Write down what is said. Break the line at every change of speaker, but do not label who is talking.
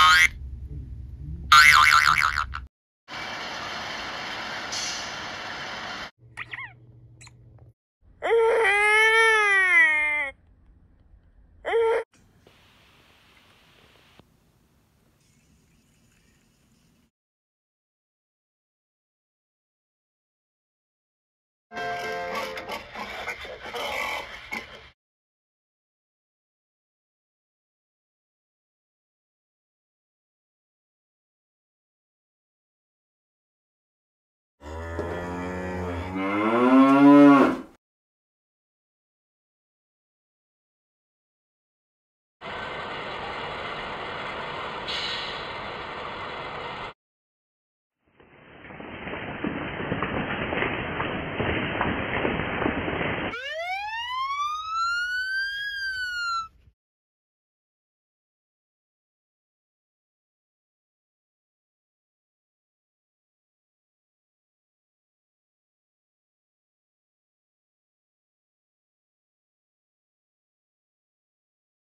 Bye.